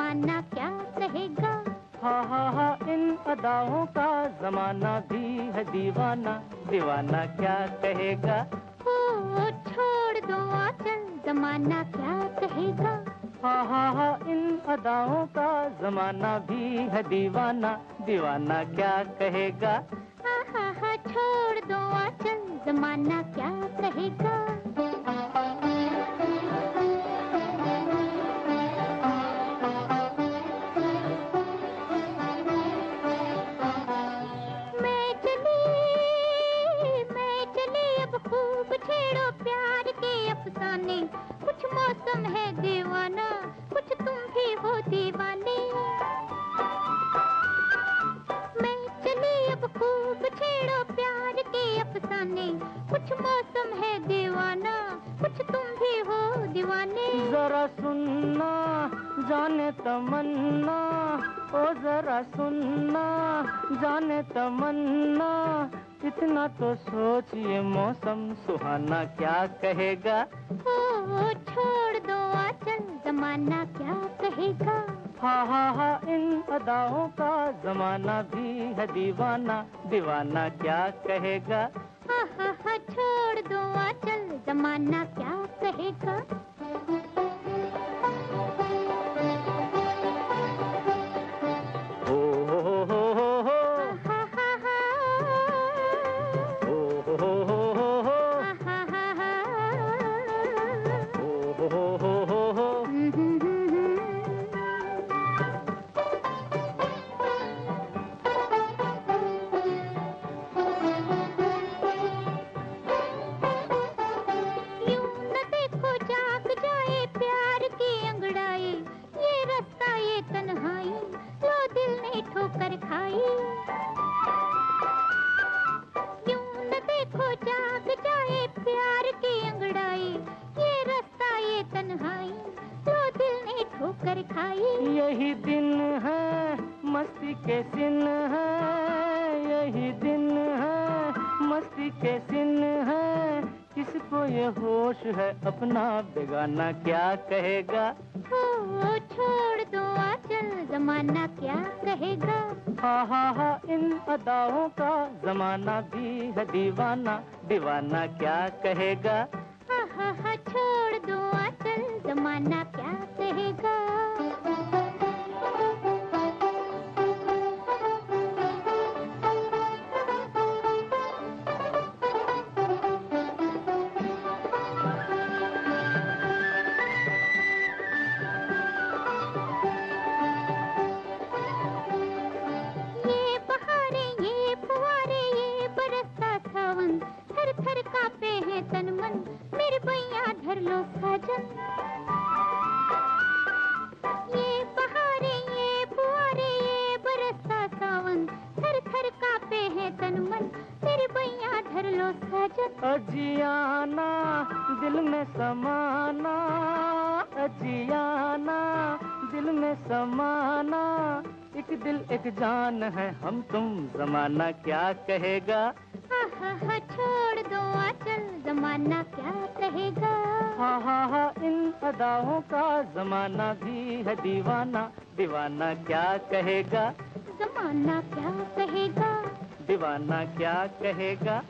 जमाना क्या कहेगा? हा हा हा इन अदाओं का जमाना भी है दीवाना। दीवाना क्या कहेगा? ओ छोड़ दो आचल जमाना क्या कहेगा? हा हा हा इन अदाओं का जमाना भी है दीवाना। दीवाना क्या कहेगा? हा हा हा छोड़ दो आचल जमाना क्या कहेगा? कुछ मौसम है दीवाना कुछ तुम भी हो दीवाने। मैं चली अब खूब छेड़ो प्यार के अफसाने। कुछ मौसम है दीवाना कुछ तुम भी हो दीवाने। जरा सुनना जाने तमन्ना। ओ जरा सुनना जाने तमन्ना। इतना तो सोचिए मौसम सुहाना क्या कहेगा। छोड़ दो आचल जमाना क्या कहेगा? हा हा हा इन अदाओं का जमाना भी है दीवाना। दीवाना क्या कहेगा? हा हा हा छोड़ दो आचल जमाना क्या कहेगा? यही दिन है मस्ती के सिन है यही दिन है मस्ती के सिन है। किसको ये होश है अपना बेगाना क्या कहेगा? ओ छोड़ दो आचल जमाना क्या कहेगा हा हा हा इन अदाओं का जमाना भी है दीवाना। दीवाना क्या कहेगा? हा हा हा छोड़ दो आचल जमाना क्या कहेगा? अजियाना दिल में समाना अजियाना दिल में समाना। एक दिल एक जान है हम तुम जमाना क्या कहेगा? हा हा हा छोड़ दो आचल जमाना क्या कहेगा? हा हा हा इन अदाओं का जमाना भी है दीवाना। दीवाना क्या कहेगा? जमाना क्या कहेगा? दीवाना क्या कहेगा?